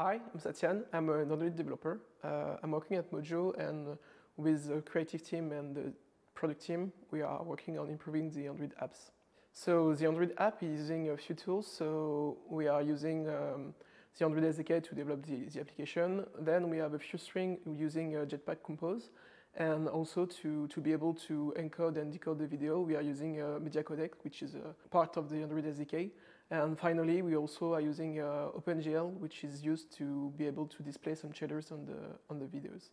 Hi, I'm Satyan. I'm an Android developer. Uh, I'm working at Mojo and with the creative team and the product team, we are working on improving the Android apps. So the Android app is using a few tools. So we are using um, the Android SDK to develop the, the, application. Then we have a few strings using uh, Jetpack Compose. And also to, to be able to encode and decode the video, we are using a media codec, which is a part of the Android SDK. And finally, we also are using uh, OpenGL, which is used to be able to display some shaders on the, on the videos.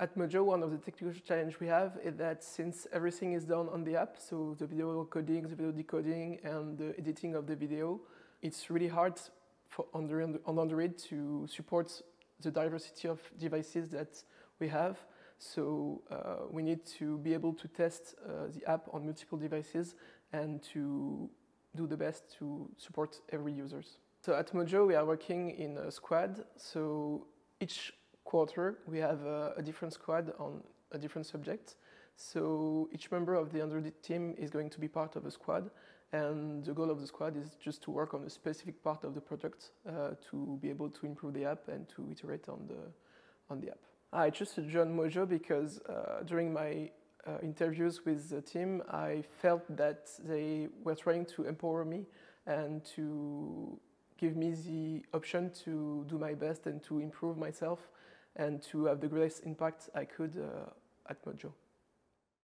At Mojo, one of the technical challenges we have is that since everything is done on the app, so the video coding, the video decoding, and the editing of the video, it's really hard for on Android to support the diversity of devices that we have. So uh, we need to be able to test uh, the app on multiple devices and to do the best to support every users. So at Mojo, we are working in a squad. So each quarter, we have a, a different squad on a different subject. So each member of the Android team is going to be part of a squad, and the goal of the squad is just to work on a specific part of the project uh, to be able to improve the app and to iterate on the on the app. I chose to join Mojo because uh, during my uh, interviews with the team, I felt that they were trying to empower me and to give me the option to do my best and to improve myself and to have the greatest impact I could uh, at Mojo.